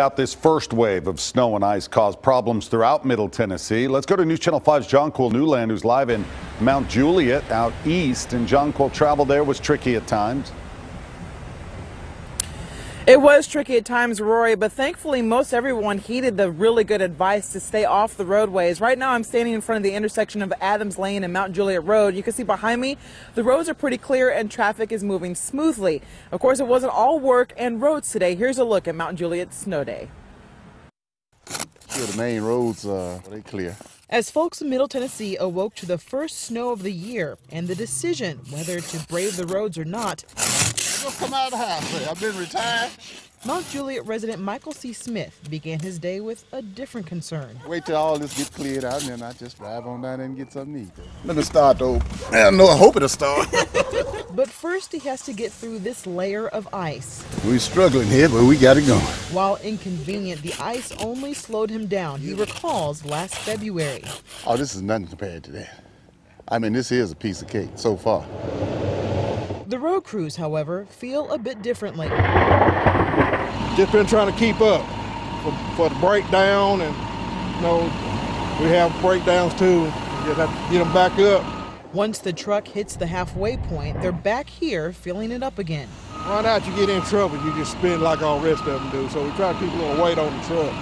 Out this first wave of snow and ice caused problems throughout Middle Tennessee. Let's go to News Channel 5's Jonquil Newland, who's live in Mount Juliet out east. And Jonquil, travel there was tricky at times. It was tricky at times, Rhori, but thankfully most everyone heeded the really good advice to stay off the roadways. Right now I'm standing in front of the intersection of Adams Lane and Mount Juliet Road. You can see behind me the roads are pretty clear and traffic is moving smoothly. Of course, it wasn't all work and roads today. Here's a look at Mount Juliet snow day. Sure, the main roads, uh, they clear. As folks in Middle Tennessee awoke to the first snow of the year and the decision whether to brave the roads or not, come out of the house. I've been retired. Mount Juliet resident Michael C. Smith began his day with a different concern. Wait till all this gets cleared out, and then I just drive on down there and get something to eat. Let me start though. I know. I hope it'll start. But first, he has to get through this layer of ice. We're struggling here, but we got it going. While inconvenient, the ice only slowed him down. He recalls last February. Oh, this is nothing compared to that. I mean, this is a piece of cake so far. The road crews, however, feel a bit differently. Just been trying to keep up for, for the breakdown and you know we have breakdowns too. Just have to get them back up. Once the truck hits the halfway point, they're back here filling it up again. run out you get in trouble you just spin like all the rest of them do. So we try to keep a little weight on the truck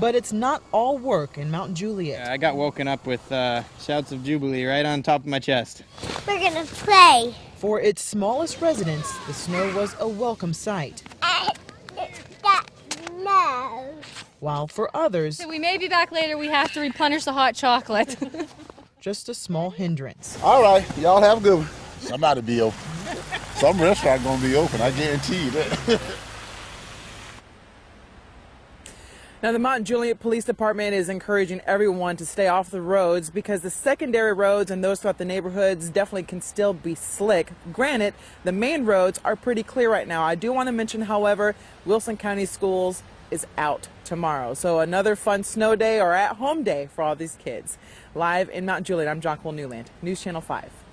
But it's not all work in Mount Juliet. I got woken up with uh, shouts of jubilee right on top of my chest. We're gonna play. For its smallest residents, the snow was a welcome sight. That no. While for others, So we may be back later. We have to replenish the hot chocolate. just a small hindrance. All right, y'all have a good one. Somebody be open. Some restaurant gonna be open. I guarantee you that. Now, the Mount Juliet Police Department is encouraging everyone to stay off the roads because the secondary roads and those throughout the neighborhoods definitely can still be slick. Granted, the main roads are pretty clear right now. I do want to mention, however, Wilson County Schools is out tomorrow. So another fun snow day or at home day for all these kids. Live in Mount Juliet, I'm Jonquil Newland, News Channel 5.